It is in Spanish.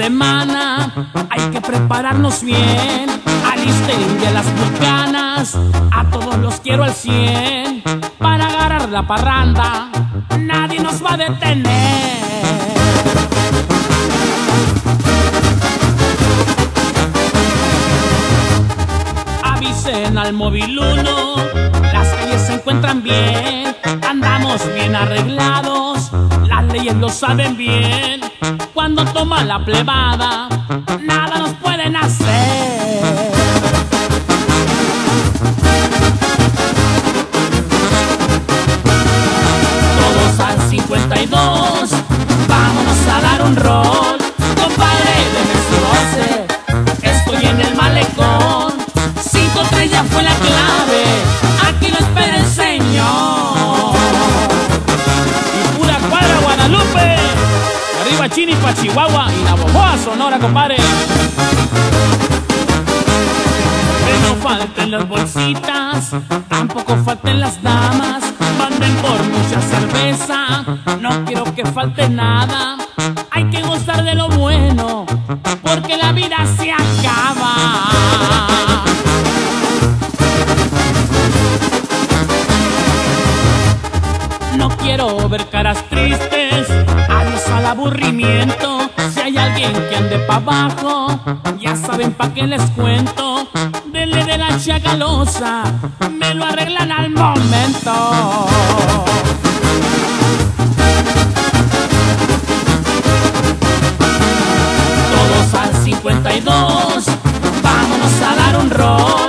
semana, hay que prepararnos bien. Alisten de las bucanas, a todos los quiero al 100. Para agarrar la parranda, nadie nos va a detener. Al móvil uno, las calles se encuentran bien, andamos bien arreglados, las leyes lo saben bien. Cuando toma la plebada, nada 5-3 ya fue la clave, aquí lo espera el señor. Y pura cuadra Guadalupe, arriba Chini pa' Chihuahua y Navojoa Sonora, compadre. Que no falten las bolsitas, tampoco falten las damas. Manden por mucha cerveza, no quiero que falte nada. Hay que gozar de lo bueno, porque la vida se acaba. Quiero ver caras tristes, adiós al aburrimiento. Si hay alguien que ande pa' abajo, ya saben pa' qué les cuento. Dele de la chagalosa, me lo arreglan al momento. Todos al 52, vámonos a dar un rol.